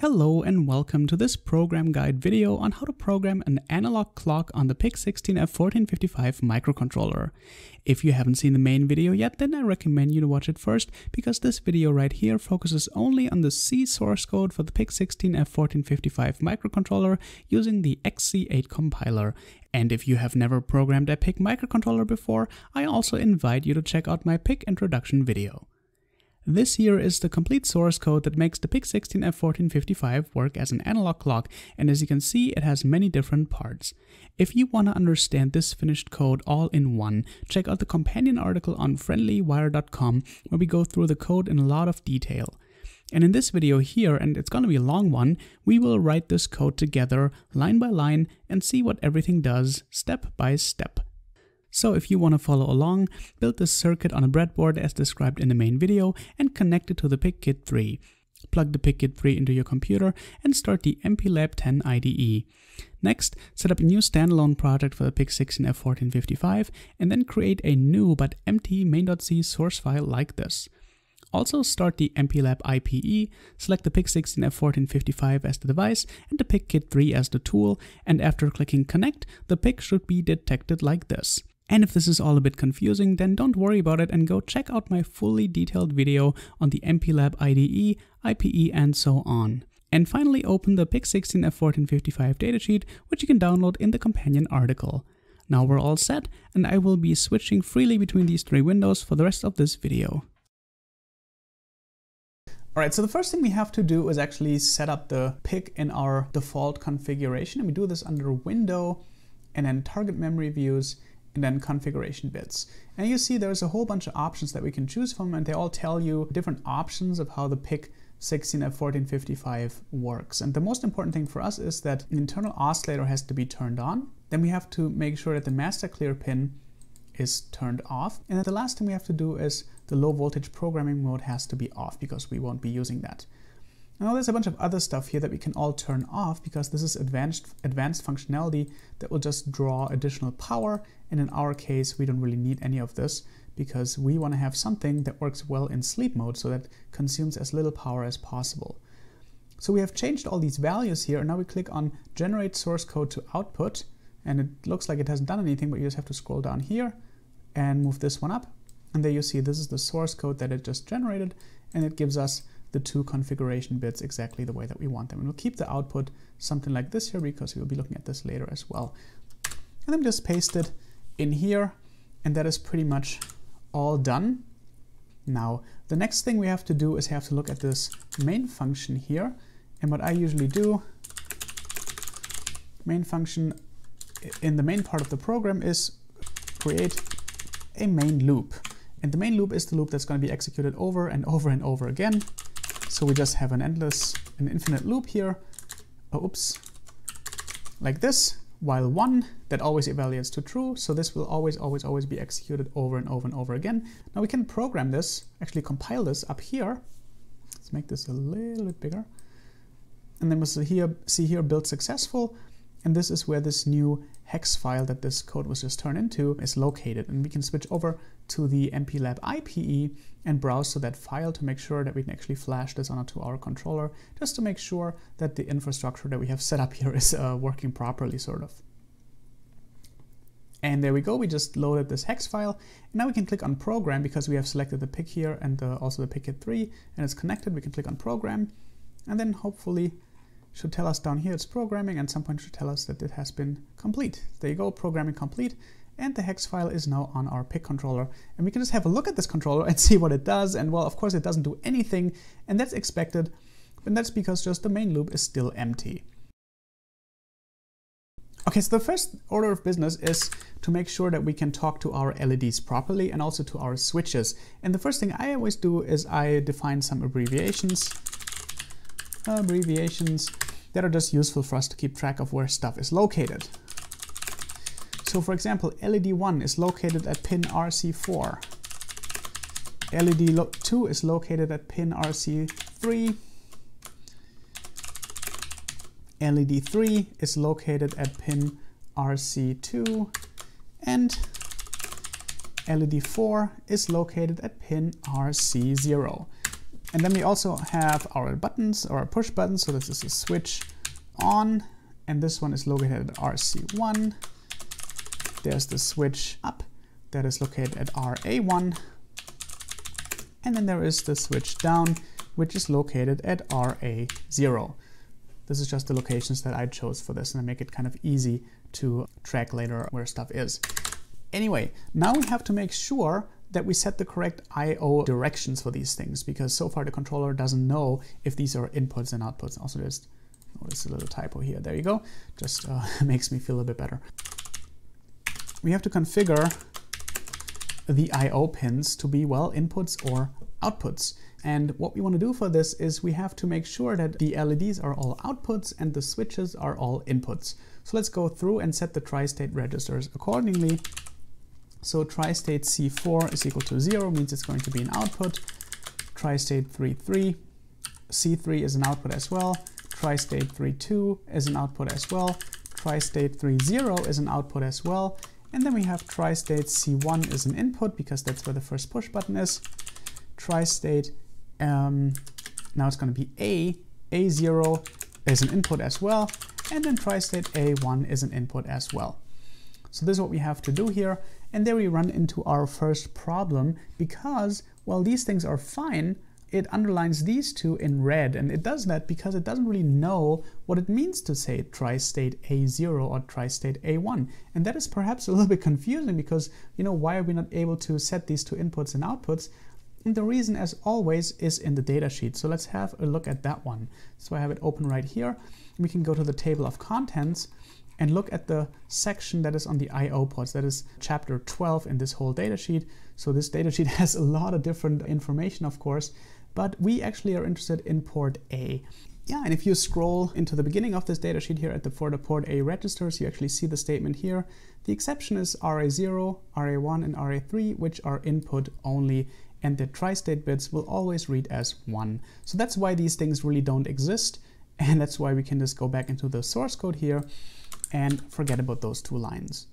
Hello and welcome to this program guide video on how to program an analog clock on the PIC16F1455 microcontroller. If you haven't seen the main video yet, then I recommend you to watch it first because this video right here focuses only on the C source code for the PIC16F1455 microcontroller using the XC8 compiler. And if you have never programmed a PIC microcontroller before, I also invite you to check out my PIC introduction video. This here is the complete source code that makes the PIC16F1455 work as an analog clock, and as you can see, it has many different parts. If you want to understand this finished code all in one, check out the companion article on friendlywire.com where we go through the code in a lot of detail. And in this video here, and it's going to be a long one, we will write this code together line by line and see what everything does step by step. So if you want to follow along, build this circuit on a breadboard as described in the main video and connect it to the PICkit 3. Plug the PICkit 3 into your computer and start the MPLAB 10 IDE. Next, set up a new standalone project for the PIC16F1455 and then create a new but empty main.c source file like this. Also start the MPLAB IPE, select the PIC16F1455 as the device and the PICkit 3 as the tool, and after clicking connect, the PIC should be detected like this. And if this is all a bit confusing, then don't worry about it and go check out my fully detailed video on the MPLAB IDE, IPE, and so on. And finally open the PIC16F1455 datasheet, which you can download in the companion article. Now we're all set, and I will be switching freely between these three windows for the rest of this video. Alright, so the first thing we have to do is actually set up the PIC in our default configuration, and we do this under Window, and then Target Memory Views, and then configuration bits. And you see there's a whole bunch of options that we can choose from and they all tell you different options of how the PIC 16F1455 works. And the most important thing for us is that an internal oscillator has to be turned on. Then we have to make sure that the master clear pin is turned off. And then the last thing we have to do is the low voltage programming mode has to be off because we won't be using that. Now there's a bunch of other stuff here that we can all turn off because this is advanced, advanced functionality that will just draw additional power. And in our case, we don't really need any of this because we want to have something that works well in sleep mode so that consumes as little power as possible. So we have changed all these values here. And now we click on generate source code to output. And it looks like it hasn't done anything, but you just have to scroll down here and move this one up. And there you see this is the source code that it just generated. And it gives us the two configuration bits exactly the way that we want them. And we'll keep the output something like this here because we'll be looking at this later as well. And then just paste it in here and that is pretty much all done. Now, the next thing we have to do is have to look at this main function here. And what I usually do, main function in the main part of the program is create a main loop. And the main loop is the loop that's going to be executed over and over and over again. So we just have an endless, an infinite loop here. Oh, oops, like this, while one that always evaluates to true. So this will always, always, always be executed over and over and over again. Now we can program this, actually compile this up here. Let's make this a little bit bigger. And then we'll see here, see here build successful. And this is where this new hex file that this code was just turned into is located. And we can switch over to the MPLAB IPE and browse to that file to make sure that we can actually flash this onto our controller, just to make sure that the infrastructure that we have set up here is uh, working properly, sort of. And there we go, we just loaded this hex file. And now we can click on program because we have selected the PIC here and uh, also the PICkit 3 and it's connected. We can click on program and then hopefully should tell us down here it's programming and some point should tell us that it has been complete. There you go, programming complete. And the hex file is now on our PIC controller. And we can just have a look at this controller and see what it does. And well, of course it doesn't do anything and that's expected. But that's because just the main loop is still empty. Okay, so the first order of business is to make sure that we can talk to our LEDs properly and also to our switches. And the first thing I always do is I define some abbreviations. Abbreviations that are just useful for us to keep track of where stuff is located. So for example, LED 1 is located at pin RC4. LED 2 is located at pin RC3. LED 3 is located at pin RC2 and LED 4 is located at pin RC0. And then we also have our buttons or our push buttons. So this is a switch on, and this one is located at RC1. There's the switch up that is located at RA1. And then there is the switch down, which is located at RA0. This is just the locations that I chose for this and I make it kind of easy to track later where stuff is. Anyway, now we have to make sure that we set the correct I.O. directions for these things because so far the controller doesn't know if these are inputs and outputs. Also there's, oh, there's a little typo here. There you go. Just uh, makes me feel a bit better. We have to configure the I.O. pins to be, well, inputs or outputs. And what we want to do for this is we have to make sure that the LEDs are all outputs and the switches are all inputs. So let's go through and set the tri-state registers accordingly. So tri-state C4 is equal to 0, means it's going to be an output. Tri-state 3, 3. C3 is an output as well. Tri-state 3, 2 is an output as well. Tri-state 3, 0 is an output as well. And then we have tri-state C1 is an input because that's where the first push button is. Tri-state, um, now it's going to be A. A0 is an input as well. And then tri-state A1 is an input as well. So this is what we have to do here. And there we run into our first problem because, well, these things are fine, it underlines these two in red. And it does that because it doesn't really know what it means to say tri-state A0 or tri-state A1. And that is perhaps a little bit confusing because, you know, why are we not able to set these two inputs and outputs? And the reason, as always, is in the datasheet. So let's have a look at that one. So I have it open right here. We can go to the table of contents and look at the section that is on the I.O. ports. That is chapter 12 in this whole datasheet. So this datasheet has a lot of different information, of course, but we actually are interested in port A. Yeah, and if you scroll into the beginning of this datasheet here at the for the port A registers, you actually see the statement here. The exception is RA0, RA1, and RA3, which are input only, and the tri-state bits will always read as 1. So that's why these things really don't exist, and that's why we can just go back into the source code here and forget about those two lines.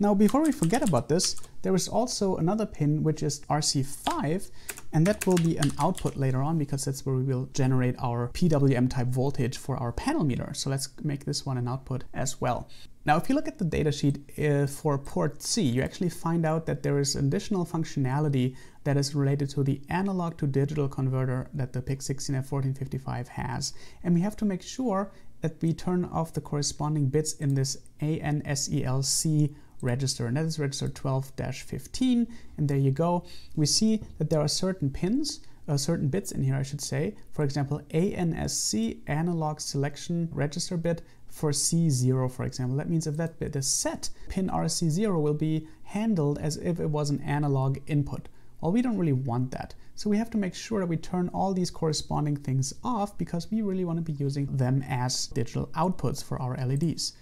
Now, before we forget about this, there is also another pin, which is RC5, and that will be an output later on because that's where we will generate our PWM type voltage for our panel meter. So let's make this one an output as well. Now, if you look at the datasheet uh, for port C, you actually find out that there is additional functionality that is related to the analog to digital converter that the PIC16F1455 has. And we have to make sure that we turn off the corresponding bits in this ANSELC register, and that is register 12-15. And there you go. We see that there are certain pins, uh, certain bits in here, I should say. For example, ANSC, analog selection register bit for C0, for example. That means if that bit is set, pin RC0 will be handled as if it was an analog input. Well, we don't really want that. So we have to make sure that we turn all these corresponding things off because we really want to be using them as digital outputs for our LEDs.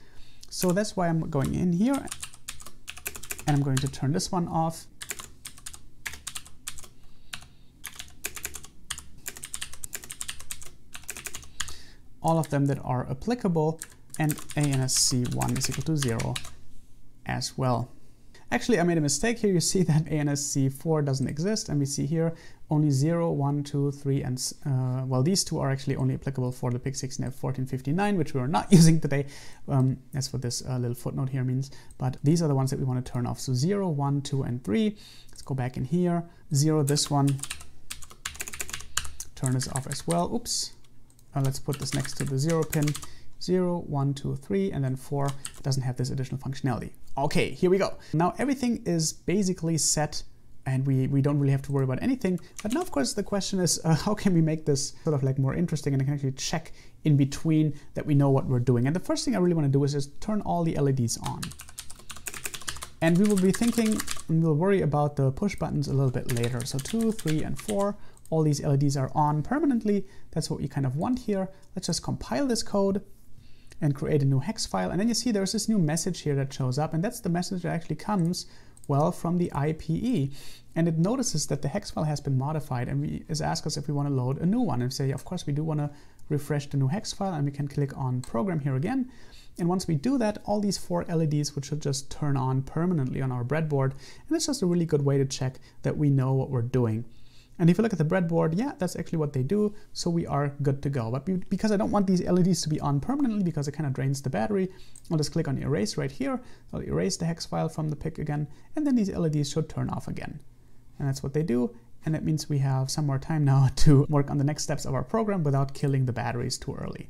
So that's why I'm going in here and I'm going to turn this one off. All of them that are applicable and ANSC1 is equal to zero as well. Actually, I made a mistake here. You see that ANSC4 doesn't exist, and we see here only 0, 1, 2, 3, and uh, well, these two are actually only applicable for the PIC16F1459, which we are not using today. Um, that's what this uh, little footnote here means. But these are the ones that we want to turn off. So 0, 1, 2, and 3. Let's go back in here. 0, this one. Turn this off as well. Oops. Uh, let's put this next to the 0 pin. 0, 1, 2, 3, and then 4 doesn't have this additional functionality. Okay, here we go. Now everything is basically set and we, we don't really have to worry about anything. But now, of course, the question is, uh, how can we make this sort of like more interesting and I can actually check in between that we know what we're doing. And the first thing I really want to do is just turn all the LEDs on. And we will be thinking, and we'll worry about the push buttons a little bit later. So two, three, and four, all these LEDs are on permanently. That's what we kind of want here. Let's just compile this code and create a new hex file. And then you see there's this new message here that shows up, and that's the message that actually comes well from the IPE. And it notices that the hex file has been modified and we is ask us if we want to load a new one and say, of course, we do want to refresh the new hex file and we can click on program here again. And once we do that, all these four LEDs which should just turn on permanently on our breadboard. And it's just a really good way to check that we know what we're doing. And if you look at the breadboard, yeah, that's actually what they do. So we are good to go. But because I don't want these LEDs to be on permanently because it kind of drains the battery, I'll just click on erase right here. I'll erase the hex file from the PIC again, and then these LEDs should turn off again. And that's what they do. And that means we have some more time now to work on the next steps of our program without killing the batteries too early.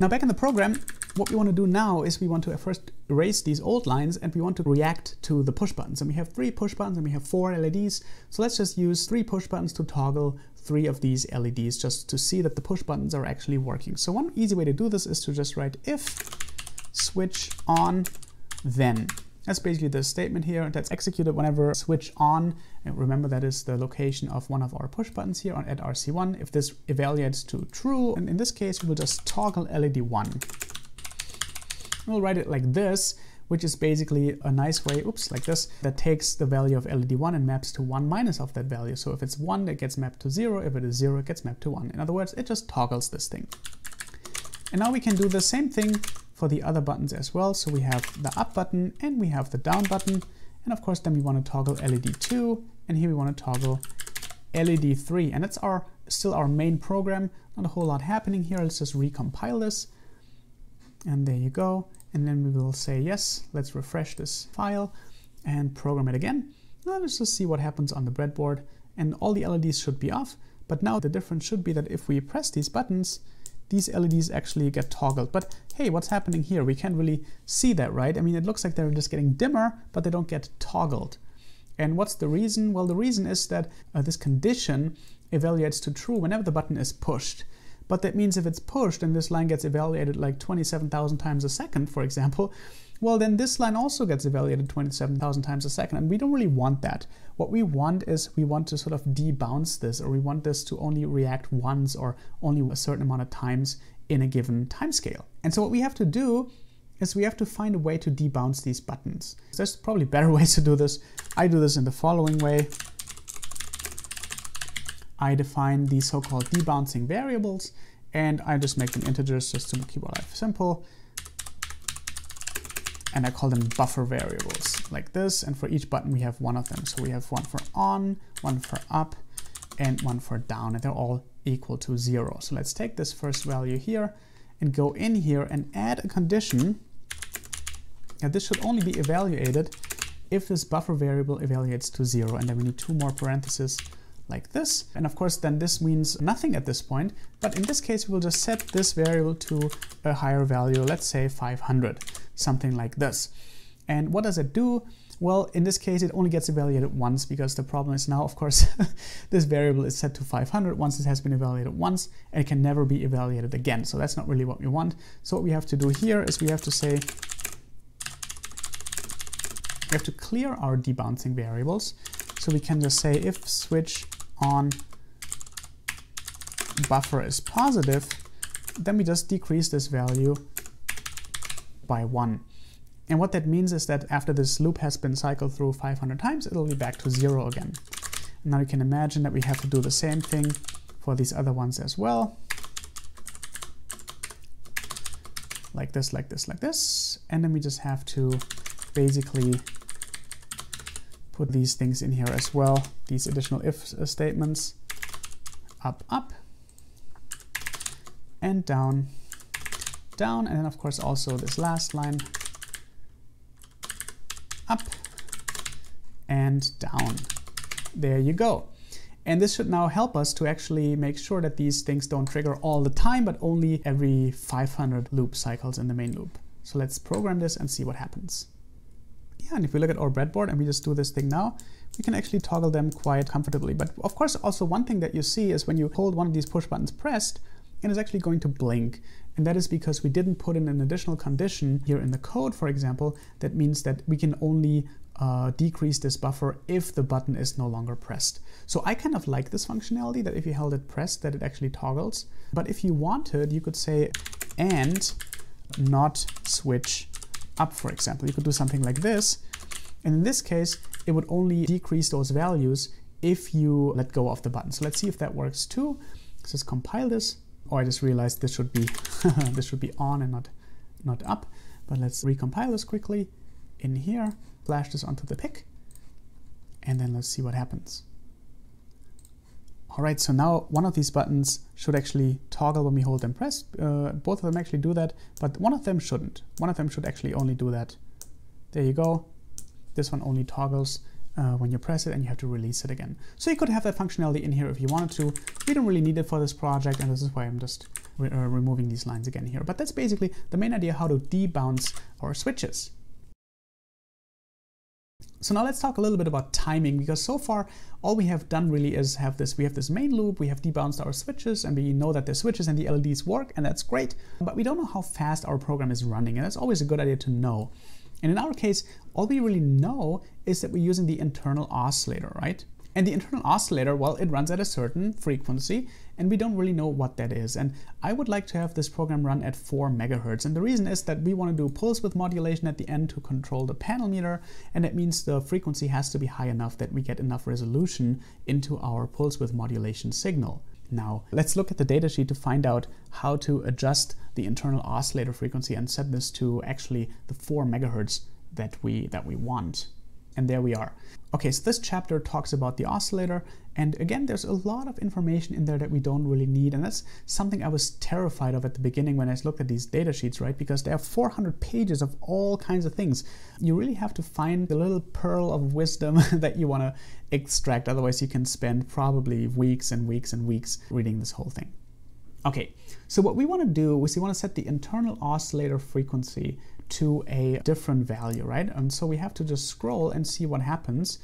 Now back in the program, what we want to do now is we want to first erase these old lines and we want to react to the push buttons. And we have three push buttons and we have four LEDs. So let's just use three push buttons to toggle three of these LEDs just to see that the push buttons are actually working. So one easy way to do this is to just write if switch on then. That's basically the statement here that's executed whenever switch on. And remember that is the location of one of our push buttons here on at RC1. If this evaluates to true, and in this case, we will just toggle LED 1. We'll write it like this, which is basically a nice way, oops, like this, that takes the value of LED 1 and maps to 1 minus of that value. So if it's 1, it gets mapped to 0. If it is 0, it gets mapped to 1. In other words, it just toggles this thing. And now we can do the same thing for the other buttons as well. So we have the up button and we have the down button. And of course, then we want to toggle LED 2 and here we want to toggle LED 3. And that's our still our main program. Not a whole lot happening here. Let's just recompile this. And there you go. And then we will say, yes, let's refresh this file and program it again. Now let's just see what happens on the breadboard. And all the LEDs should be off. But now the difference should be that if we press these buttons, these LEDs actually get toggled. But hey, what's happening here? We can't really see that, right? I mean, it looks like they're just getting dimmer, but they don't get toggled. And what's the reason? Well, the reason is that uh, this condition evaluates to true whenever the button is pushed. But that means if it's pushed and this line gets evaluated like 27,000 times a second, for example, well, then this line also gets evaluated 27,000 times a second. And we don't really want that. What we want is we want to sort of debounce this, or we want this to only react once or only a certain amount of times in a given time scale. And so what we have to do is we have to find a way to debounce these buttons. There's probably better ways to do this. I do this in the following way. I define these so-called debouncing variables and I just make them integers just to keep our life simple and I call them buffer variables like this. And for each button, we have one of them. So we have one for on, one for up, and one for down, and they're all equal to zero. So let's take this first value here and go in here and add a condition. Now this should only be evaluated if this buffer variable evaluates to zero, and then we need two more parentheses like this. And of course, then this means nothing at this point. But in this case, we'll just set this variable to a higher value, let's say 500, something like this. And what does it do? Well, in this case, it only gets evaluated once because the problem is now, of course, this variable is set to 500 once it has been evaluated once and it can never be evaluated again. So that's not really what we want. So what we have to do here is we have to say, we have to clear our debouncing variables. So we can just say if switch on buffer is positive, then we just decrease this value by one. And what that means is that after this loop has been cycled through 500 times, it'll be back to zero again. Now you can imagine that we have to do the same thing for these other ones as well. Like this, like this, like this. And then we just have to basically put these things in here as well, these additional if statements, up, up, and down, down, and then of course also this last line, up and down. There you go. And this should now help us to actually make sure that these things don't trigger all the time, but only every 500 loop cycles in the main loop. So let's program this and see what happens yeah, and if we look at our breadboard and we just do this thing now, we can actually toggle them quite comfortably. But of course, also one thing that you see is when you hold one of these push buttons pressed, it is actually going to blink. And that is because we didn't put in an additional condition here in the code, for example, that means that we can only uh, decrease this buffer if the button is no longer pressed. So I kind of like this functionality that if you held it pressed, that it actually toggles. But if you wanted, you could say and not switch up, for example. You could do something like this. And in this case, it would only decrease those values if you let go of the button. So let's see if that works too. Let's just compile this. Oh, I just realized this should be this should be on and not not up. But let's recompile this quickly in here, flash this onto the PIC. and then let's see what happens. All right, so now one of these buttons should actually toggle when we hold them pressed. Uh, both of them actually do that, but one of them shouldn't. One of them should actually only do that. There you go. This one only toggles uh, when you press it and you have to release it again. So you could have that functionality in here if you wanted to. We don't really need it for this project, and this is why I'm just re uh, removing these lines again here. But that's basically the main idea how to debounce our switches. So now let's talk a little bit about timing because so far all we have done really is have this, we have this main loop, we have debounced our switches and we know that the switches and the LEDs work and that's great, but we don't know how fast our program is running and that's always a good idea to know. And in our case, all we really know is that we're using the internal oscillator, right? And the internal oscillator, well, it runs at a certain frequency and we don't really know what that is. And I would like to have this program run at 4 megahertz. And the reason is that we want to do pulse width modulation at the end to control the panel meter. And that means the frequency has to be high enough that we get enough resolution into our pulse width modulation signal. Now, let's look at the datasheet to find out how to adjust the internal oscillator frequency and set this to actually the 4 megahertz that we, that we want. And there we are. Okay, so this chapter talks about the oscillator, and again, there's a lot of information in there that we don't really need, and that's something I was terrified of at the beginning when I looked at these data sheets, right? Because there are 400 pages of all kinds of things. You really have to find the little pearl of wisdom that you want to extract, otherwise you can spend probably weeks and weeks and weeks reading this whole thing. Okay, so what we want to do is we want to set the internal oscillator frequency to a different value, right? And so we have to just scroll and see what happens.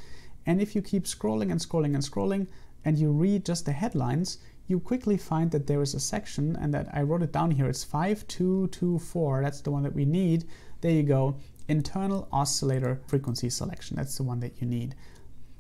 And if you keep scrolling and scrolling and scrolling and you read just the headlines, you quickly find that there is a section and that I wrote it down here. It's 5224. That's the one that we need. There you go. Internal oscillator frequency selection. That's the one that you need.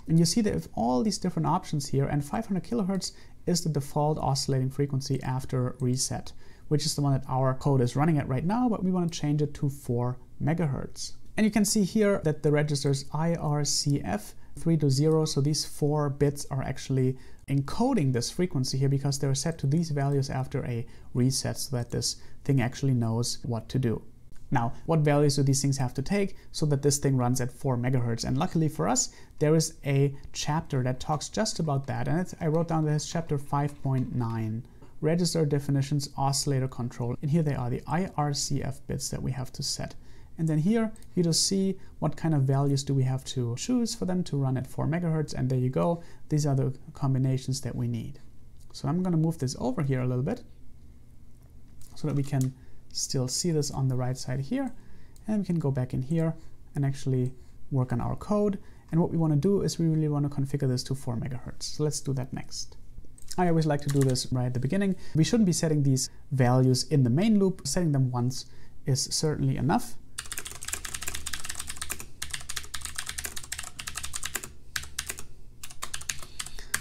And you see that have all these different options here and 500 kilohertz is the default oscillating frequency after reset which is the one that our code is running at right now, but we want to change it to 4 megahertz. And you can see here that the registers IRCF 3 to 0, so these four bits are actually encoding this frequency here because they're set to these values after a reset so that this thing actually knows what to do. Now, what values do these things have to take so that this thing runs at 4 megahertz? And luckily for us, there is a chapter that talks just about that. And I wrote down this chapter 5.9 register definitions, oscillator control. And here they are, the IRCF bits that we have to set. And then here you just see what kind of values do we have to choose for them to run at 4 megahertz. And there you go. These are the combinations that we need. So I'm going to move this over here a little bit so that we can still see this on the right side here. And we can go back in here and actually work on our code. And what we want to do is we really want to configure this to 4 megahertz. So let's do that next. I always like to do this right at the beginning. We shouldn't be setting these values in the main loop. Setting them once is certainly enough.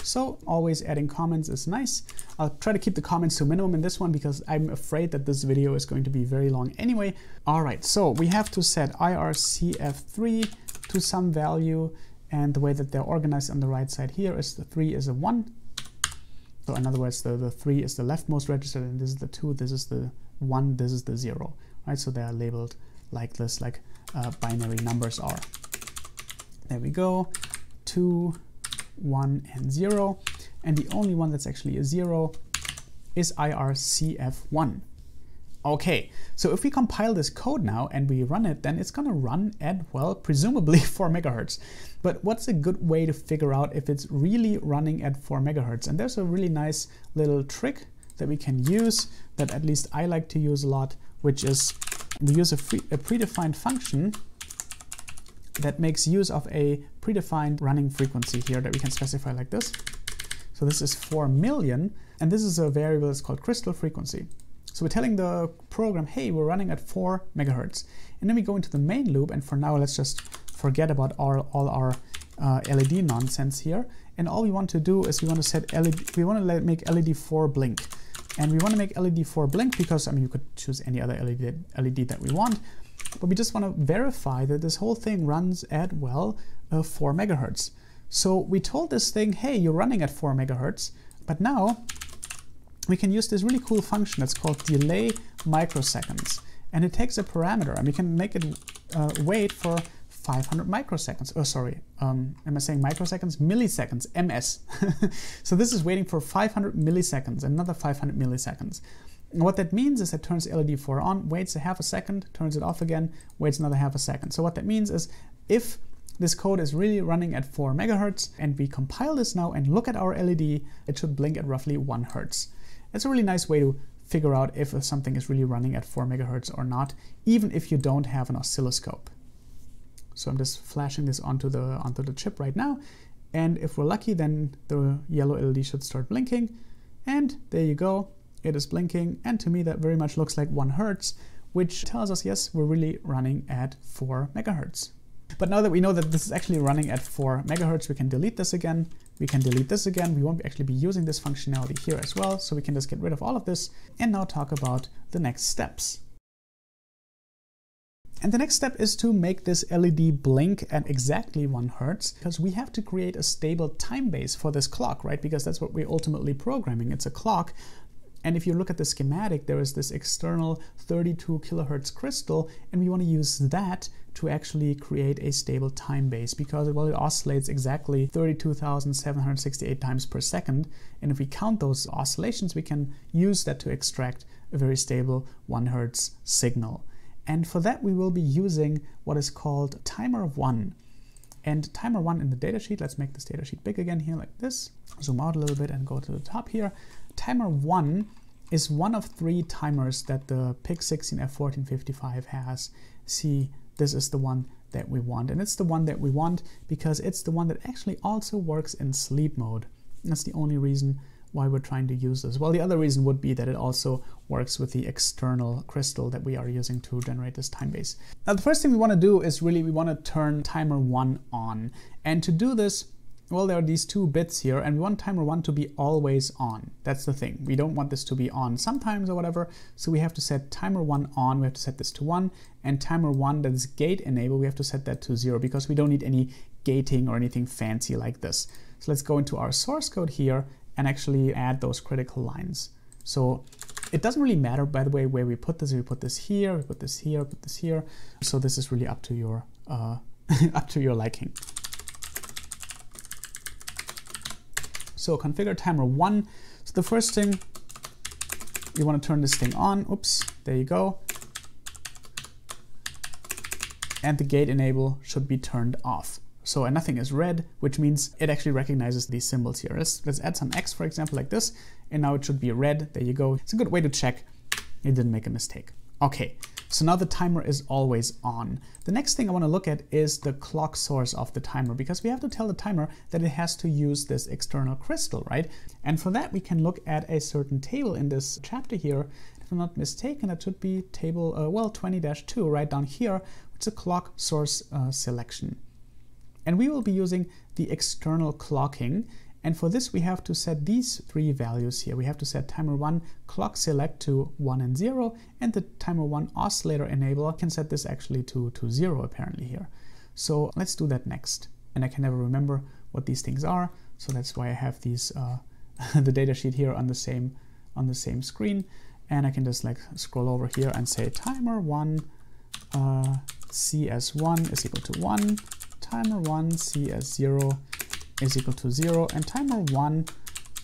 So always adding comments is nice. I'll try to keep the comments to minimum in this one because I'm afraid that this video is going to be very long anyway. All right, so we have to set IRCF3 to some value and the way that they're organized on the right side here is the 3 is a 1 so in other words, the, the 3 is the leftmost register, and this is the 2, this is the 1, this is the 0, right? So they are labeled like this, like uh, binary numbers are. There we go, 2, 1, and 0. And the only one that's actually a 0 is IRCF1. Okay, so if we compile this code now and we run it, then it's gonna run at, well, presumably 4 megahertz. But what's a good way to figure out if it's really running at 4 megahertz? And there's a really nice little trick that we can use that at least I like to use a lot, which is we use a, free, a predefined function that makes use of a predefined running frequency here that we can specify like this. So this is 4 million, and this is a variable that's called crystal frequency. So we're telling the program, hey, we're running at 4 megahertz. And then we go into the main loop, and for now, let's just forget about our, all our uh, LED nonsense here. And all we want to do is we want to set LED, we want to make LED 4 blink. And we want to make LED 4 blink because, I mean, you could choose any other LED, LED that we want. But we just want to verify that this whole thing runs at, well, uh, 4 megahertz. So we told this thing, hey, you're running at 4 megahertz. But now we can use this really cool function that's called delay microseconds. And it takes a parameter and we can make it uh, wait for 500 microseconds. Oh, sorry, um, am I saying microseconds? Milliseconds, ms. so this is waiting for 500 milliseconds, another 500 milliseconds. And what that means is it turns LED 4 on, waits a half a second, turns it off again, waits another half a second. So what that means is if this code is really running at 4 megahertz and we compile this now and look at our LED, it should blink at roughly 1 hertz. It's a really nice way to figure out if something is really running at 4 megahertz or not, even if you don't have an oscilloscope. So I'm just flashing this onto the, onto the chip right now. And if we're lucky, then the yellow LED should start blinking. And there you go, it is blinking. And to me, that very much looks like one hertz, which tells us, yes, we're really running at four megahertz. But now that we know that this is actually running at 4 megahertz, we can delete this again. We can delete this again. We won't actually be using this functionality here as well. So we can just get rid of all of this and now talk about the next steps. And the next step is to make this LED blink at exactly 1 hertz because we have to create a stable time base for this clock, right? Because that's what we're ultimately programming. It's a clock and if you look at the schematic, there is this external 32 kilohertz crystal, and we want to use that to actually create a stable time base because well, it oscillates exactly 32,768 times per second. And if we count those oscillations, we can use that to extract a very stable 1 hertz signal. And for that, we will be using what is called timer of 1. And timer 1 in the datasheet, let's make this datasheet big again here like this. Zoom out a little bit and go to the top here. Timer 1 is one of three timers that the PIC16F1455 has. See, this is the one that we want. And it's the one that we want because it's the one that actually also works in sleep mode. That's the only reason why we're trying to use this. Well, the other reason would be that it also works with the external crystal that we are using to generate this time base. Now, the first thing we want to do is really we want to turn timer one on. And to do this, well, there are these two bits here, and we want timer one to be always on. That's the thing. We don't want this to be on sometimes or whatever, so we have to set timer one on. We have to set this to one, and timer one that is gate enable, we have to set that to zero because we don't need any gating or anything fancy like this. So let's go into our source code here and actually add those critical lines. So it doesn't really matter, by the way, where we put this. We put this here, we put this here, put this here. So this is really up to your uh, up to your liking. So configure timer one. So the first thing, you want to turn this thing on. Oops, there you go. And the gate enable should be turned off. So and nothing is red, which means it actually recognizes these symbols here. Let's, let's add some X, for example, like this. And now it should be red. There you go. It's a good way to check it didn't make a mistake. Okay, so now the timer is always on. The next thing I want to look at is the clock source of the timer because we have to tell the timer that it has to use this external crystal, right? And for that we can look at a certain table in this chapter here. If I'm not mistaken, that should be table, uh, well, 20-2 right down here, which is a clock source uh, selection. And we will be using the external clocking and for this, we have to set these three values here. We have to set timer one clock select to one and zero, and the timer one oscillator enable can set this actually to, to zero apparently here. So let's do that next. And I can never remember what these things are. So that's why I have these, uh, the data sheet here on the same, on the same screen. And I can just like scroll over here and say timer one uh, CS1 is equal to one, timer one CS0 is equal to 0 and timer 1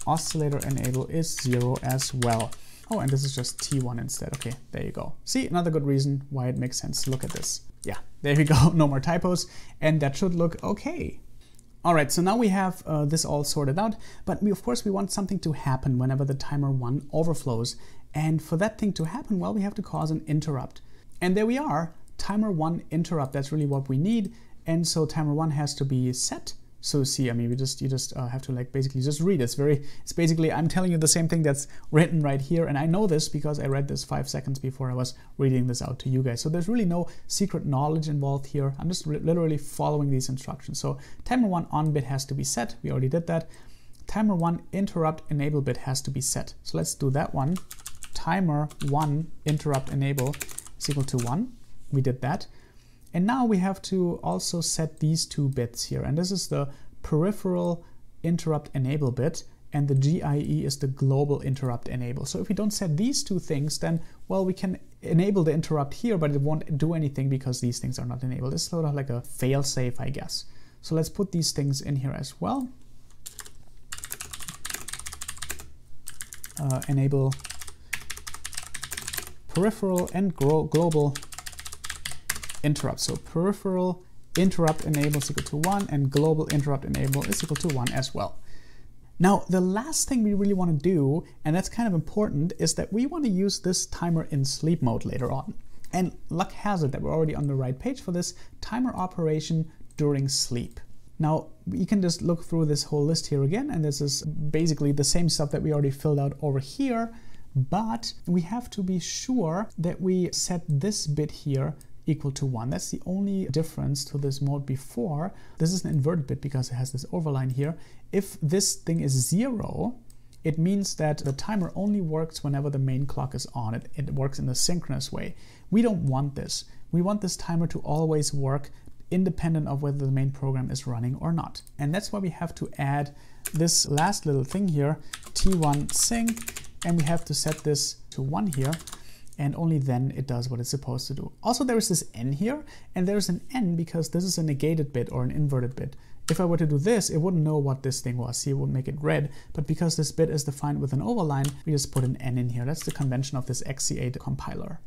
oscillator enable is 0 as well. Oh, and this is just T1 instead. Okay, there you go. See, another good reason why it makes sense to look at this. Yeah, there we go, no more typos, and that should look okay. All right, so now we have uh, this all sorted out, but we, of course we want something to happen whenever the timer 1 overflows. And for that thing to happen, well, we have to cause an interrupt. And there we are, timer 1 interrupt, that's really what we need. And so timer 1 has to be set so see, I mean, we just you just uh, have to like basically just read. It's very, it's basically I'm telling you the same thing that's written right here, and I know this because I read this five seconds before I was reading this out to you guys. So there's really no secret knowledge involved here. I'm just literally following these instructions. So timer one on bit has to be set. We already did that. Timer one interrupt enable bit has to be set. So let's do that one. Timer one interrupt enable is equal to one. We did that. And now we have to also set these two bits here. And this is the peripheral interrupt enable bit. and the GIE is the global interrupt enable. So if we don't set these two things, then, well, we can enable the interrupt here, but it won't do anything because these things are not enabled. It's sort of like a fail safe, I guess. So let's put these things in here as well. Uh, enable peripheral and global interrupt. So peripheral interrupt enable is equal to 1 and global interrupt enable is equal to 1 as well. Now, the last thing we really want to do, and that's kind of important, is that we want to use this timer in sleep mode later on. And luck has it that we're already on the right page for this timer operation during sleep. Now, you can just look through this whole list here again, and this is basically the same stuff that we already filled out over here, but we have to be sure that we set this bit here equal to 1. That's the only difference to this mode before. This is an inverted bit because it has this overline here. If this thing is 0, it means that the timer only works whenever the main clock is on. It, it works in a synchronous way. We don't want this. We want this timer to always work independent of whether the main program is running or not. And that's why we have to add this last little thing here, T1 sync, and we have to set this to 1 here and only then it does what it's supposed to do. Also, there is this n here, and there's an n because this is a negated bit or an inverted bit. If I were to do this, it wouldn't know what this thing was. See, it would make it red, but because this bit is defined with an overline, we just put an n in here. That's the convention of this XC8 compiler.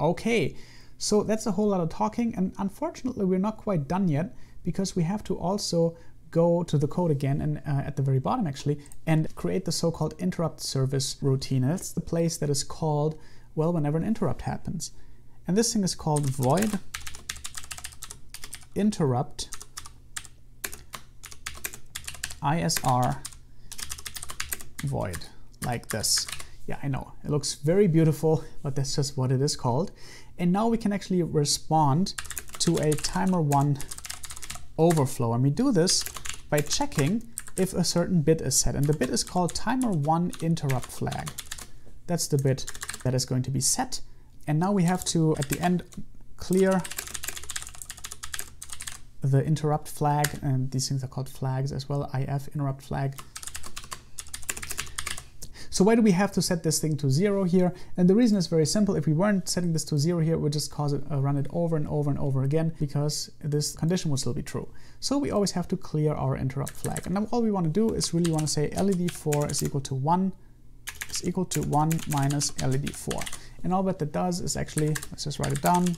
Okay, so that's a whole lot of talking, and unfortunately, we're not quite done yet because we have to also go to the code again and uh, at the very bottom actually and create the so-called interrupt service routine. That's the place that is called well, whenever an interrupt happens. And this thing is called void interrupt ISR void, like this. Yeah, I know, it looks very beautiful, but that's just what it is called. And now we can actually respond to a timer one overflow. And we do this by checking if a certain bit is set. And the bit is called timer one interrupt flag. That's the bit that is going to be set. And now we have to, at the end, clear the interrupt flag, and these things are called flags as well, IF interrupt flag. So why do we have to set this thing to zero here? And the reason is very simple. If we weren't setting this to zero here, we'd just cause it, uh, run it over and over and over again because this condition would still be true. So we always have to clear our interrupt flag. And now all we want to do is really want to say LED4 is equal to one is equal to 1 minus LED4. And all that that does is actually, let's just write it down,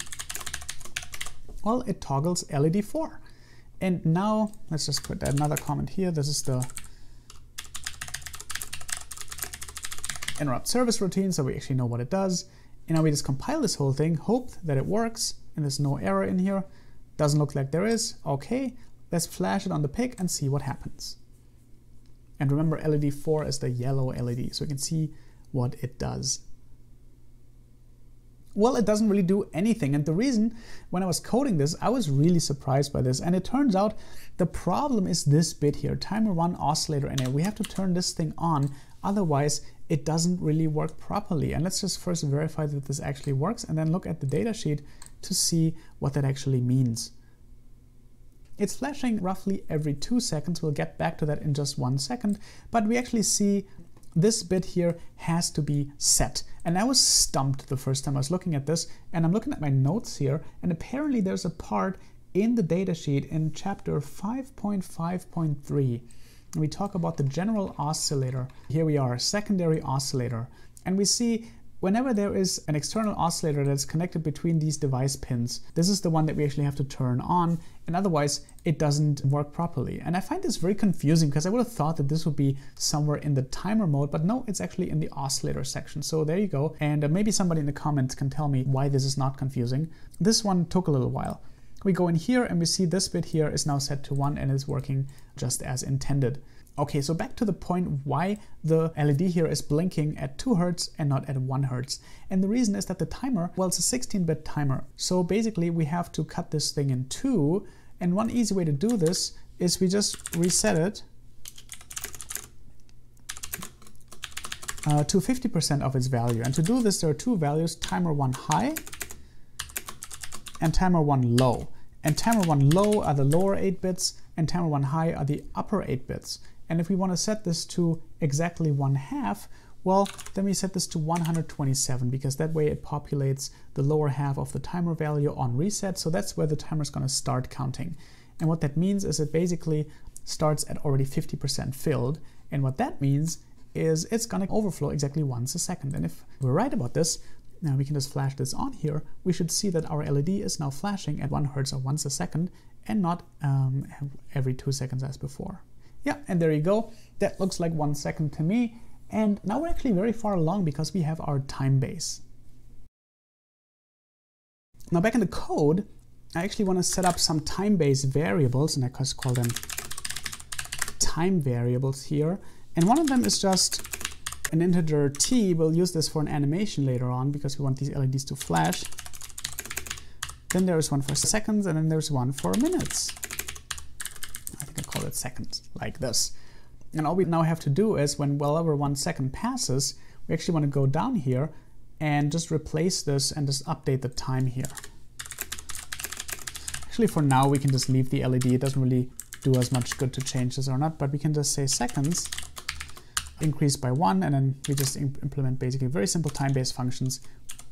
well, it toggles LED4. And now, let's just put another comment here. This is the interrupt service routine, so we actually know what it does. And now we just compile this whole thing, hope that it works, and there's no error in here. Doesn't look like there is. Okay, let's flash it on the PIC and see what happens. And remember LED 4 is the yellow LED, so you can see what it does. Well, it doesn't really do anything. And the reason when I was coding this, I was really surprised by this. And it turns out the problem is this bit here, timer one oscillator it. We have to turn this thing on, otherwise it doesn't really work properly. And let's just first verify that this actually works and then look at the datasheet to see what that actually means. It's flashing roughly every two seconds. We'll get back to that in just one second, but we actually see this bit here has to be set. And I was stumped the first time I was looking at this, and I'm looking at my notes here, and apparently there's a part in the datasheet in chapter 5.5.3. We talk about the general oscillator. Here we are, secondary oscillator. And we see Whenever there is an external oscillator that's connected between these device pins, this is the one that we actually have to turn on, and otherwise it doesn't work properly. And I find this very confusing because I would have thought that this would be somewhere in the timer mode, but no, it's actually in the oscillator section. So there you go. And uh, maybe somebody in the comments can tell me why this is not confusing. This one took a little while. We go in here and we see this bit here is now set to one and is working just as intended. Okay, so back to the point why the LED here is blinking at 2 Hertz and not at 1 Hertz. And the reason is that the timer, well, it's a 16-bit timer. So basically we have to cut this thing in two. And one easy way to do this is we just reset it uh, to 50% of its value. And to do this, there are two values, timer 1 high and timer 1 low. And timer 1 low are the lower 8 bits, and timer 1 high are the upper 8 bits. And if we want to set this to exactly one half, well, then we set this to 127 because that way it populates the lower half of the timer value on reset. So that's where the timer is going to start counting. And what that means is it basically starts at already 50% filled. And what that means is it's going to overflow exactly once a second. And if we're right about this, now we can just flash this on here. We should see that our LED is now flashing at one hertz or once a second and not um, every two seconds as before. Yeah, and there you go. That looks like one second to me. And now we're actually very far along because we have our time base. Now back in the code, I actually want to set up some time-based variables, and I just call them time variables here. And one of them is just an integer t. We'll use this for an animation later on because we want these LEDs to flash. Then there's one for seconds, and then there's one for minutes. Seconds, like this. And all we now have to do is when well over one second passes, we actually want to go down here and just replace this and just update the time here. Actually, for now, we can just leave the LED. It doesn't really do as much good to change this or not, but we can just say seconds increase by one, and then we just implement basically very simple time-based functions.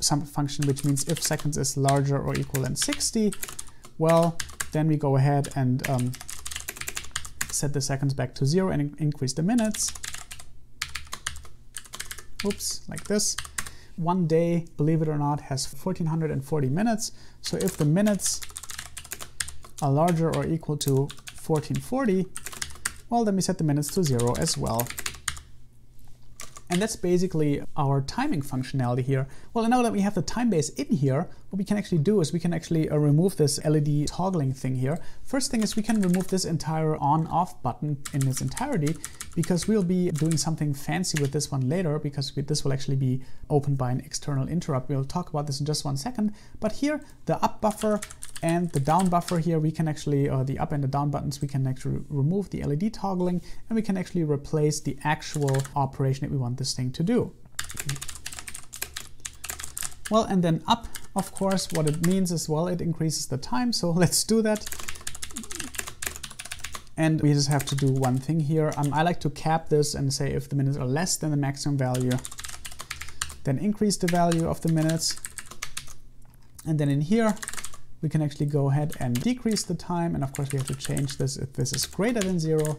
Some function which means if seconds is larger or equal than 60, well, then we go ahead and um, set the seconds back to zero and increase the minutes. Oops, like this. One day, believe it or not, has 1440 minutes. So if the minutes are larger or equal to 1440, well, then we set the minutes to zero as well. And that's basically our timing functionality here. Well, now that we have the time base in here, what we can actually do is we can actually uh, remove this LED toggling thing here. First thing is we can remove this entire on-off button in its entirety because we'll be doing something fancy with this one later because we, this will actually be opened by an external interrupt. We'll talk about this in just one second. But here, the up buffer and the down buffer here, we can actually, uh, the up and the down buttons, we can actually remove the LED toggling and we can actually replace the actual operation that we want this thing to do. Well, and then up, of course, what it means is, well, it increases the time. So let's do that. And we just have to do one thing here. Um, I like to cap this and say if the minutes are less than the maximum value, then increase the value of the minutes. And then in here, we can actually go ahead and decrease the time. And of course, we have to change this if this is greater than zero.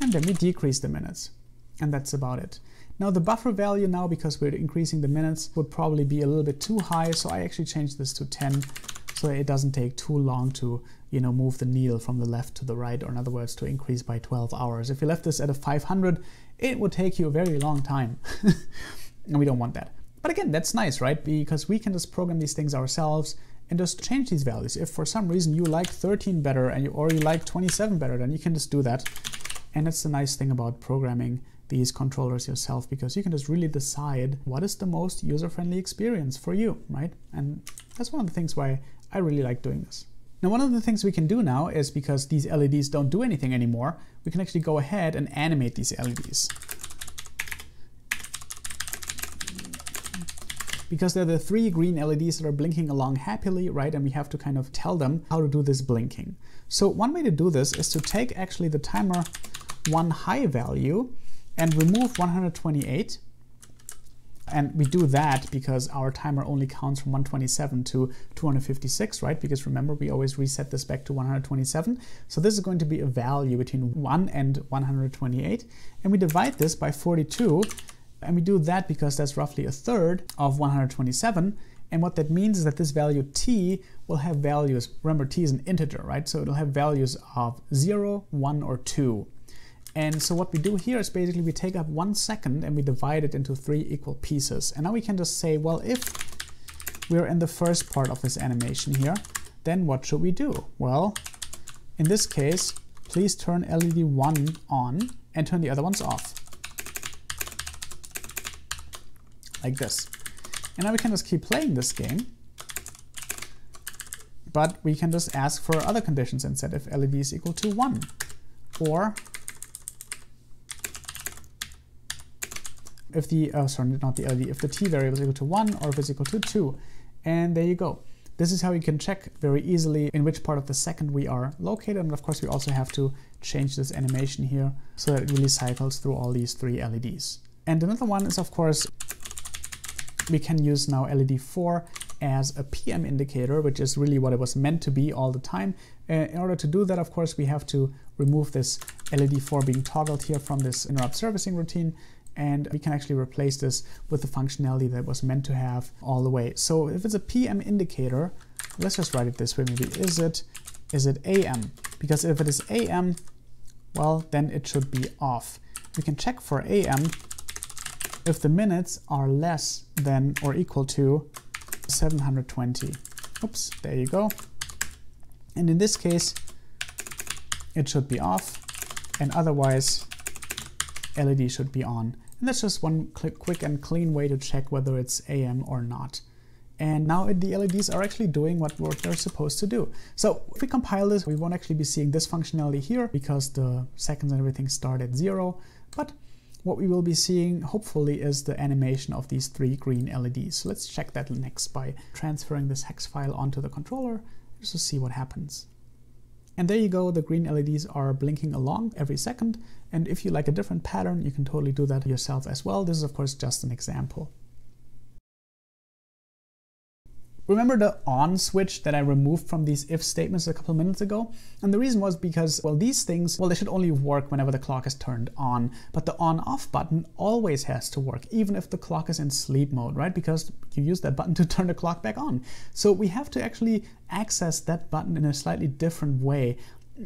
And then we decrease the minutes. And that's about it. Now the buffer value now, because we're increasing the minutes, would probably be a little bit too high. So I actually changed this to 10 so it doesn't take too long to you know, move the needle from the left to the right, or in other words, to increase by 12 hours. If you left this at a 500, it would take you a very long time. and we don't want that. But again, that's nice, right? Because we can just program these things ourselves and just change these values. If for some reason you like 13 better and you, or you like 27 better, then you can just do that. And that's the nice thing about programming these controllers yourself because you can just really decide what is the most user-friendly experience for you, right? And that's one of the things why I really like doing this. Now, one of the things we can do now is because these LEDs don't do anything anymore, we can actually go ahead and animate these LEDs. Because they're the three green LEDs that are blinking along happily, right? And we have to kind of tell them how to do this blinking. So one way to do this is to take actually the timer one high value and remove 128. And we do that because our timer only counts from 127 to 256, right? Because remember, we always reset this back to 127. So this is going to be a value between 1 and 128. And we divide this by 42 and we do that because that's roughly a third of 127. And what that means is that this value t will have values, remember t is an integer, right? So it'll have values of 0, 1, or 2. And so what we do here is basically we take up one second and we divide it into three equal pieces. And now we can just say, well, if we're in the first part of this animation here, then what should we do? Well, in this case, please turn LED 1 on and turn the other ones off. Like this. And now we can just keep playing this game. But we can just ask for other conditions instead if LED is equal to 1. Or if the, oh sorry, not the LED, if the t variable is equal to 1 or if it's equal to 2. And there you go. this is how you can check very easily in which part of the second we are located. And of course, we also have to change this animation here so that it really cycles through all these three LEDs. And another one is, of course, we can use now LED 4 as a PM indicator, which is really what it was meant to be all the time. Uh, in order to do that, of course, we have to remove this LED 4 being toggled here from this interrupt servicing routine and we can actually replace this with the functionality that was meant to have all the way. So if it's a PM indicator, let's just write it this way maybe, is it, is it AM? Because if it is AM, well, then it should be off. We can check for AM if the minutes are less than or equal to 720. Oops, there you go. And in this case, it should be off, and otherwise LED should be on. And that's just one quick and clean way to check whether it's AM or not. And now the LEDs are actually doing what, what they're supposed to do. So if we compile this, we won't actually be seeing this functionality here because the seconds and everything start at zero. But what we will be seeing, hopefully, is the animation of these three green LEDs. So let's check that next by transferring this hex file onto the controller just to see what happens. And there you go, the green LEDs are blinking along every second. And if you like a different pattern, you can totally do that yourself as well. This is of course just an example. Remember the on switch that I removed from these if statements a couple minutes ago? And the reason was because, well, these things, well, they should only work whenever the clock is turned on, but the on off button always has to work, even if the clock is in sleep mode, right? Because you use that button to turn the clock back on. So we have to actually access that button in a slightly different way.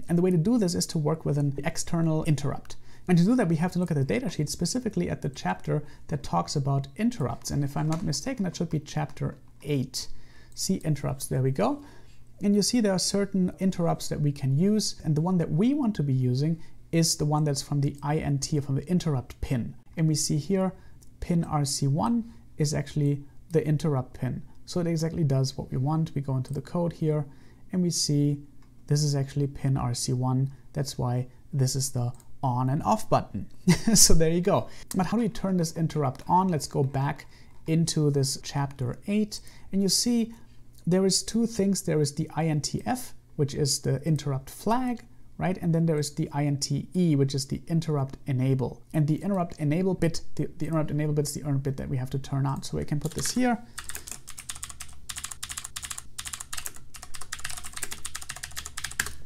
And the way to do this is to work with an external interrupt. And to do that, we have to look at the datasheet, specifically at the chapter that talks about interrupts. And if I'm not mistaken, that should be chapter 8 see interrupts. There we go. And you see there are certain interrupts that we can use. And the one that we want to be using is the one that's from the INT, from the interrupt pin. And we see here, pin RC1 is actually the interrupt pin. So it exactly does what we want. We go into the code here and we see this is actually pin RC1. That's why this is the on and off button. so there you go. But how do we turn this interrupt on? Let's go back into this chapter 8 and you see there is two things. There is the INTF, which is the interrupt flag, right? And then there is the INTE, which is the interrupt enable. And the interrupt enable bit, the, the interrupt enable bit is the interrupt bit that we have to turn on. So we can put this here.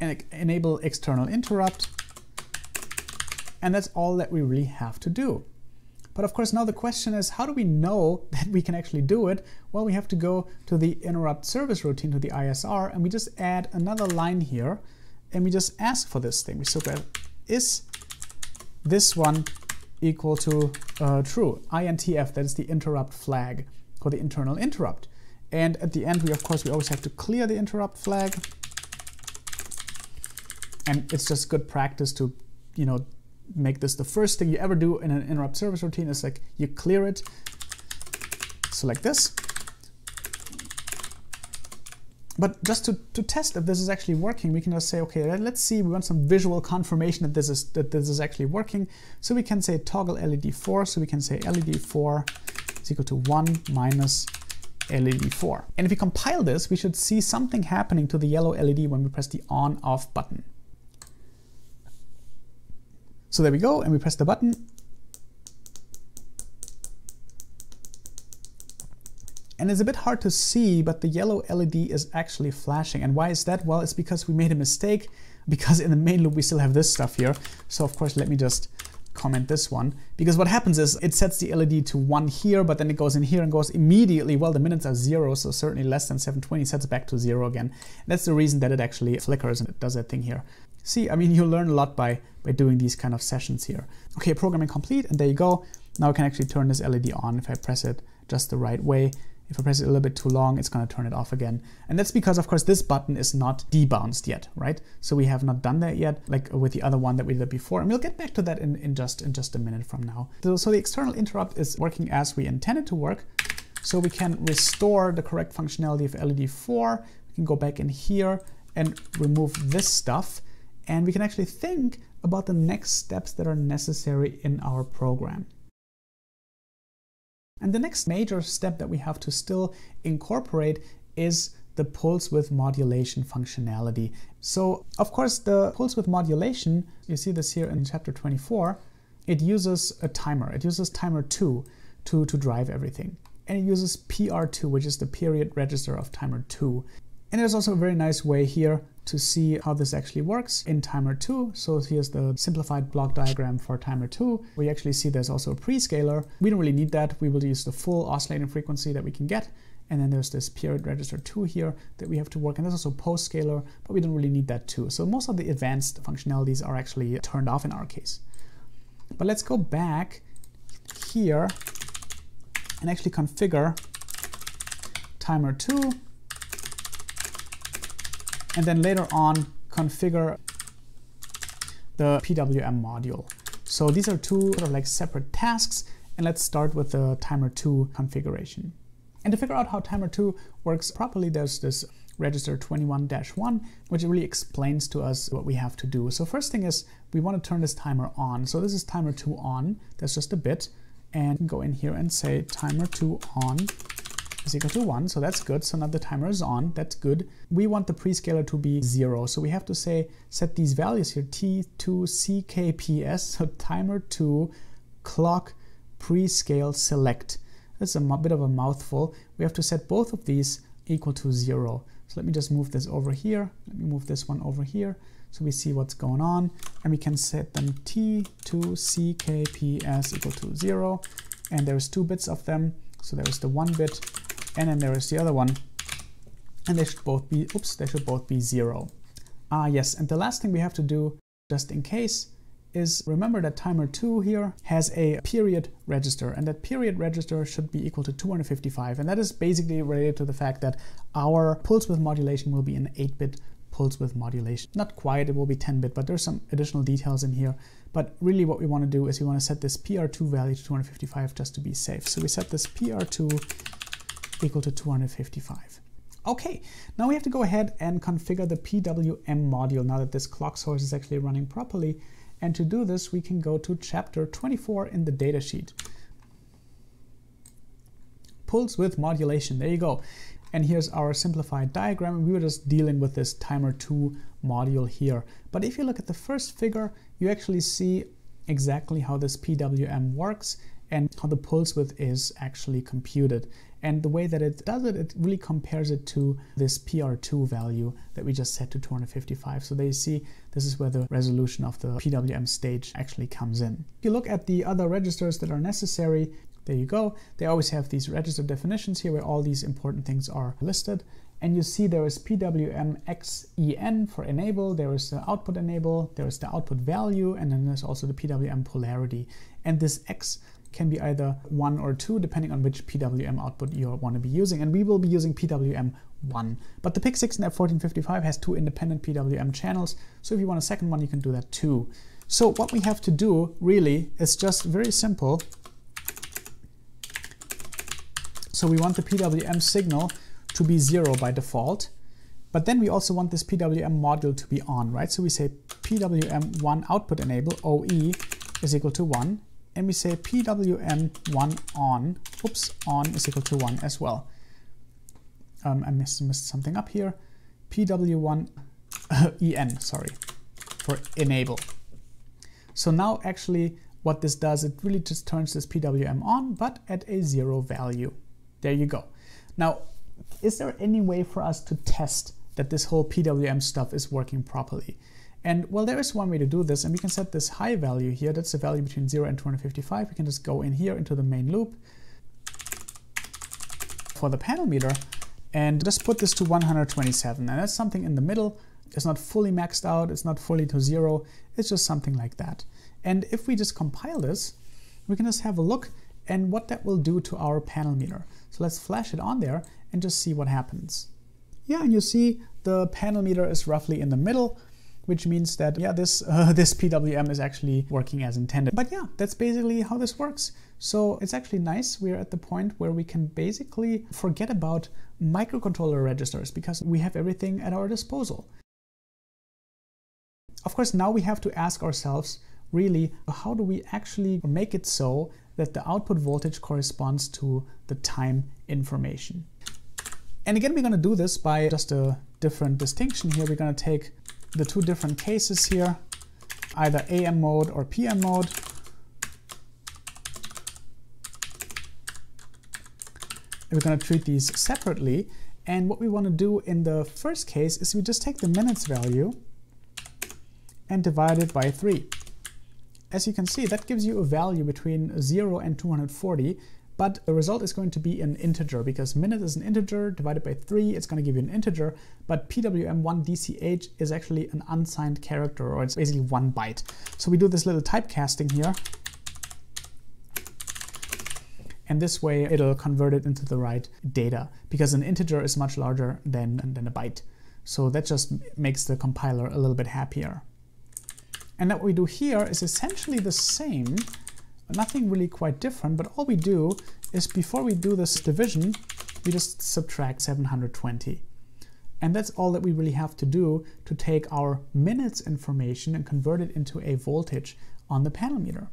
And enable external interrupt. And that's all that we really have to do. But of course, now the question is, how do we know that we can actually do it? Well, we have to go to the interrupt service routine, to the ISR, and we just add another line here, and we just ask for this thing. We so grab, is this one equal to uh, true? INTF, that is the interrupt flag for the internal interrupt. And at the end, we of course, we always have to clear the interrupt flag. And it's just good practice to, you know, make this the first thing you ever do in an interrupt service routine is like you clear it. select this. But just to, to test if this is actually working, we can just say, okay, let's see, we want some visual confirmation that this is that this is actually working. So we can say toggle LED 4. So we can say LED 4 is equal to 1 minus LED 4. And if we compile this, we should see something happening to the yellow LED when we press the on off button. So there we go, and we press the button. And it's a bit hard to see, but the yellow LED is actually flashing. And why is that? Well, it's because we made a mistake because in the main loop we still have this stuff here. So of course, let me just comment this one. Because what happens is it sets the LED to one here, but then it goes in here and goes immediately, well, the minutes are zero, so certainly less than 720 sets it back to zero again. And that's the reason that it actually flickers and it does that thing here. See, I mean, you learn a lot by, by doing these kind of sessions here. Okay, programming complete, and there you go. Now I can actually turn this LED on if I press it just the right way. If I press it a little bit too long, it's gonna turn it off again. And that's because, of course, this button is not debounced yet, right? So we have not done that yet, like with the other one that we did before. And we'll get back to that in, in, just, in just a minute from now. So, so the external interrupt is working as we intended to work. So we can restore the correct functionality of LED 4. We can go back in here and remove this stuff and we can actually think about the next steps that are necessary in our program. And the next major step that we have to still incorporate is the pulse width modulation functionality. So of course the pulse width modulation, you see this here in chapter 24, it uses a timer. It uses timer 2 to, to drive everything. And it uses PR2, which is the period register of timer 2. And there's also a very nice way here to see how this actually works in timer 2. So here's the simplified block diagram for timer 2. We actually see there's also a prescaler. We don't really need that. We will use the full oscillating frequency that we can get. And then there's this period register 2 here that we have to work. And there's also post scaler, but we don't really need that too. So most of the advanced functionalities are actually turned off in our case. But let's go back here and actually configure timer 2 and then later on configure the PWM module. So these are two sort of like separate tasks and let's start with the timer 2 configuration. And to figure out how timer 2 works properly, there's this register 21-1, which really explains to us what we have to do. So first thing is we want to turn this timer on. So this is timer 2 on, that's just a bit, and go in here and say timer 2 on is equal to 1, so that's good. So now the timer is on, that's good. We want the prescaler to be 0, so we have to say set these values here, T2CKPS, so timer 2 clock prescale select. That's a bit of a mouthful. We have to set both of these equal to 0. So let me just move this over here. Let me move this one over here so we see what's going on. And we can set them T2CKPS equal to 0. And there's two bits of them. So there's the one bit and then there is the other one. And they should both be, oops, they should both be 0. Ah, yes, and the last thing we have to do, just in case, is remember that timer 2 here has a period register and that period register should be equal to 255 and that is basically related to the fact that our pulse width modulation will be an 8-bit pulse width modulation. Not quite, it will be 10-bit, but there's some additional details in here. But really what we want to do is we want to set this PR2 value to 255 just to be safe. So we set this PR2 equal to 255. Okay, now we have to go ahead and configure the PWM module now that this clock source is actually running properly. And to do this, we can go to chapter 24 in the datasheet. Pulse width modulation, there you go. And here's our simplified diagram. We were just dealing with this timer 2 module here. But if you look at the first figure, you actually see exactly how this PWM works and how the pulse width is actually computed. And the way that it does it, it really compares it to this PR2 value that we just set to 255. So they see this is where the resolution of the PWM stage actually comes in. If you look at the other registers that are necessary, there you go. They always have these register definitions here where all these important things are listed. And you see there is PWM XEN for enable, there is the output enable, there is the output value, and then there's also the PWM polarity. And this X can be either one or two, depending on which PWM output you want to be using. And we will be using PWM 1. But the PIC16 F1455 has two independent PWM channels, so if you want a second one, you can do that too. So what we have to do, really, is just very simple. So we want the PWM signal to be zero by default. But then we also want this PWM module to be on, right? So we say PWM1 output enable, OE, is equal to 1. And we say PWM1 on, oops, on is equal to 1 as well. Um, I missed, missed something up here. PW1 EN, sorry, for enable. So now actually what this does, it really just turns this PWM on, but at a zero value. There you go. Now, is there any way for us to test that this whole PWM stuff is working properly? And well, there is one way to do this, and we can set this high value here. That's the value between 0 and 255. We can just go in here into the main loop for the panel meter and just put this to 127. And that's something in the middle. It's not fully maxed out. It's not fully to zero. It's just something like that. And if we just compile this, we can just have a look and what that will do to our panel meter. So let's flash it on there and just see what happens. Yeah, and you see the panel meter is roughly in the middle, which means that, yeah, this, uh, this PWM is actually working as intended. But yeah, that's basically how this works. So it's actually nice. We're at the point where we can basically forget about microcontroller registers because we have everything at our disposal. Of course, now we have to ask ourselves, really, how do we actually make it so that the output voltage corresponds to the time information. And again, we're going to do this by just a different distinction here. We're going to take the two different cases here, either AM mode or PM mode. We're going to treat these separately. And what we want to do in the first case is we just take the minutes value and divide it by 3. As you can see, that gives you a value between 0 and 240, but the result is going to be an integer because minute is an integer divided by 3, it's going to give you an integer, but PWM1DCH is actually an unsigned character, or it's basically one byte. So we do this little typecasting here, and this way it'll convert it into the right data because an integer is much larger than, than a byte. So that just makes the compiler a little bit happier. And what we do here is essentially the same, nothing really quite different, but all we do is before we do this division, we just subtract 720. And that's all that we really have to do to take our minutes information and convert it into a voltage on the panel meter.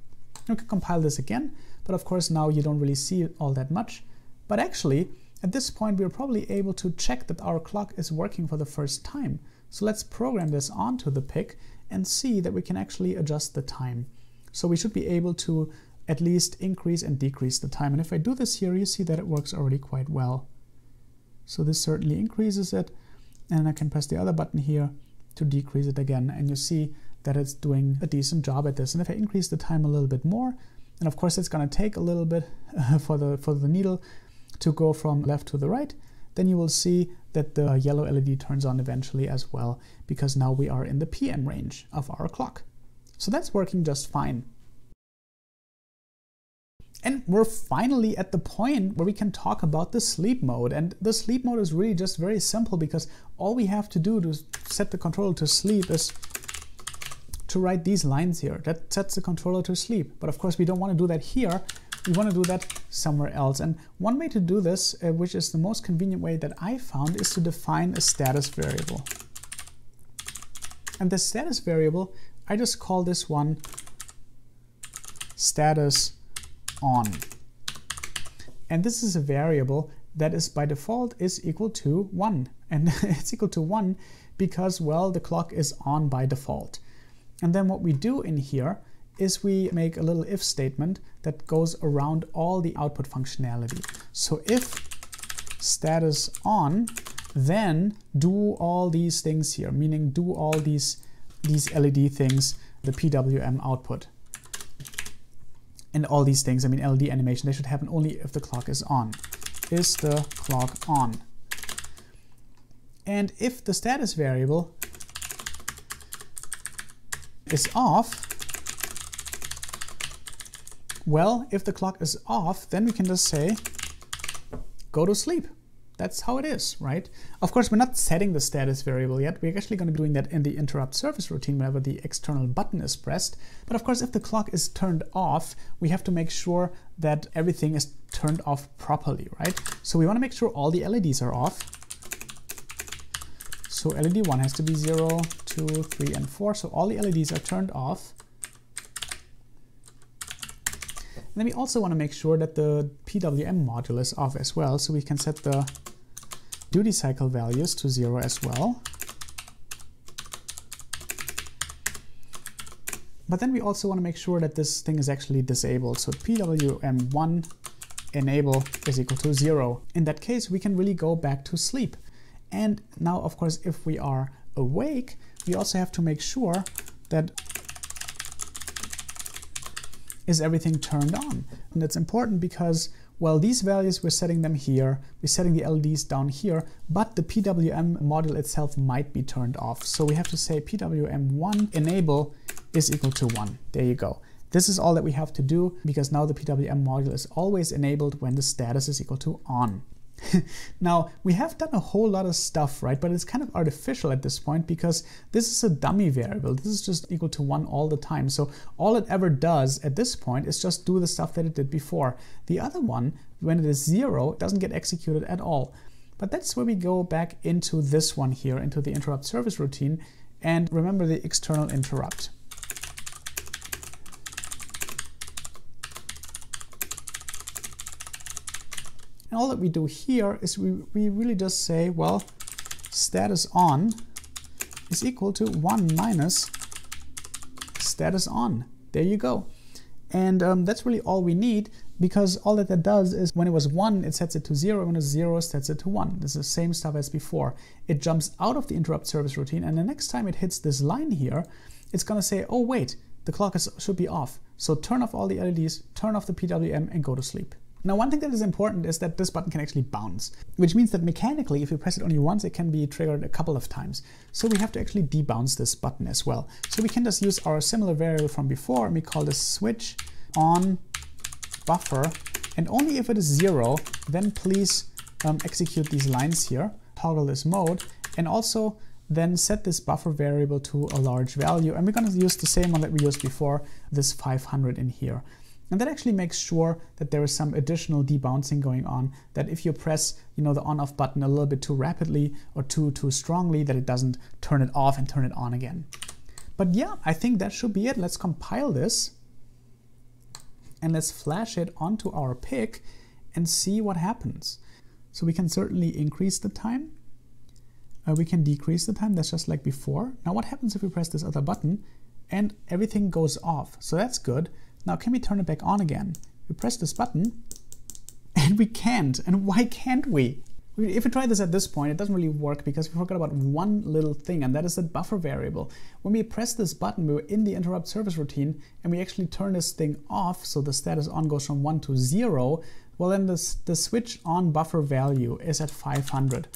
We can compile this again, but of course now you don't really see all that much. But actually, at this point, we're probably able to check that our clock is working for the first time. So let's program this onto the PIC and see that we can actually adjust the time. So we should be able to at least increase and decrease the time. And if I do this here, you see that it works already quite well. So this certainly increases it. And I can press the other button here to decrease it again. And you see that it's doing a decent job at this. And if I increase the time a little bit more, and of course it's going to take a little bit for the for the needle to go from left to the right, then you will see that the yellow LED turns on eventually as well, because now we are in the PM range of our clock. So that's working just fine. And we're finally at the point where we can talk about the sleep mode. And the sleep mode is really just very simple because all we have to do to set the controller to sleep is to write these lines here. That sets the controller to sleep. But of course, we don't want to do that here. We want to do that somewhere else. And one way to do this, uh, which is the most convenient way that I found, is to define a status variable. And the status variable, I just call this one status on. And this is a variable that is by default is equal to 1. And it's equal to 1 because, well, the clock is on by default. And then what we do in here is we make a little if statement that goes around all the output functionality. So if status on, then do all these things here, meaning do all these, these LED things, the PWM output. And all these things, I mean LED animation, they should happen only if the clock is on. Is the clock on? And if the status variable is off, well, if the clock is off, then we can just say, go to sleep. That's how it is, right? Of course, we're not setting the status variable yet. We're actually going to be doing that in the interrupt service routine whenever the external button is pressed. But of course, if the clock is turned off, we have to make sure that everything is turned off properly, right? So we want to make sure all the LEDs are off. So LED 1 has to be 0, 2, 3, and 4. So all the LEDs are turned off. And then we also want to make sure that the PWM module is off as well. So we can set the duty cycle values to 0 as well. But then we also want to make sure that this thing is actually disabled. So PWM1 enable is equal to 0. In that case, we can really go back to sleep. And now, of course, if we are awake, we also have to make sure that is everything turned on. And that's important because, well, these values, we're setting them here, we're setting the LEDs down here, but the PWM module itself might be turned off. So we have to say PWM1 enable is equal to 1. There you go. This is all that we have to do because now the PWM module is always enabled when the status is equal to on. now, we have done a whole lot of stuff, right? But it's kind of artificial at this point because this is a dummy variable. This is just equal to one all the time. So all it ever does at this point is just do the stuff that it did before. The other one, when it is zero, doesn't get executed at all. But that's where we go back into this one here, into the interrupt service routine. And remember the external interrupt. And all that we do here is we, we really just say, well, status on is equal to 1 minus status on. There you go. And um, that's really all we need because all that that does is when it was 1, it sets it to 0, when it's 0, it sets it to 1. This is the same stuff as before. It jumps out of the interrupt service routine, and the next time it hits this line here, it's going to say, oh wait, the clock is, should be off. So turn off all the LEDs, turn off the PWM, and go to sleep. Now, one thing that is important is that this button can actually bounce, which means that mechanically, if you press it only once, it can be triggered a couple of times. So we have to actually debounce this button as well. So we can just use our similar variable from before, and we call this switch on buffer. And only if it is zero, then please um, execute these lines here, toggle this mode, and also then set this buffer variable to a large value. And we're going to use the same one that we used before, this 500 in here. And that actually makes sure that there is some additional debouncing going on, that if you press you know, the on-off button a little bit too rapidly or too, too strongly, that it doesn't turn it off and turn it on again. But yeah, I think that should be it. Let's compile this and let's flash it onto our PIC and see what happens. So we can certainly increase the time. Uh, we can decrease the time, that's just like before. Now what happens if we press this other button and everything goes off? So that's good. Now can we turn it back on again? We press this button and we can't. And why can't we? If we try this at this point, it doesn't really work because we forgot about one little thing, and that is the buffer variable. When we press this button, we are in the interrupt service routine, and we actually turn this thing off, so the status on goes from 1 to 0, well then this, the switch on buffer value is at 500.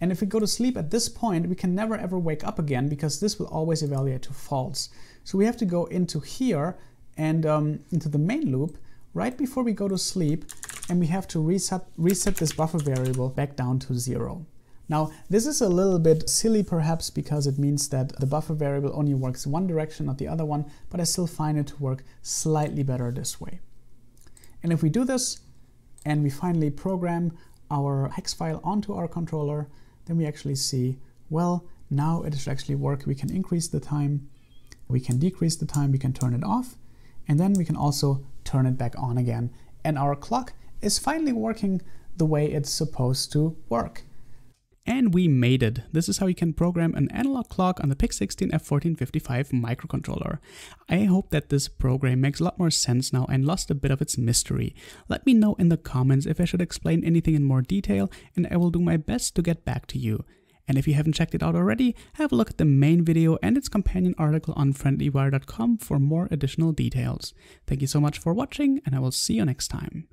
And if we go to sleep at this point, we can never ever wake up again because this will always evaluate to false. So we have to go into here and um, into the main loop right before we go to sleep and we have to reset, reset this buffer variable back down to zero. Now, this is a little bit silly perhaps because it means that the buffer variable only works one direction, not the other one, but I still find it to work slightly better this way. And if we do this and we finally program our hex file onto our controller, then we actually see, well, now it should actually work. We can increase the time, we can decrease the time, we can turn it off, and then we can also turn it back on again. And our clock is finally working the way it's supposed to work. And we made it. This is how you can program an analog clock on the PIC16 F1455 microcontroller. I hope that this program makes a lot more sense now and lost a bit of its mystery. Let me know in the comments if I should explain anything in more detail and I will do my best to get back to you. And if you haven't checked it out already, have a look at the main video and its companion article on friendlywire.com for more additional details. Thank you so much for watching and I will see you next time.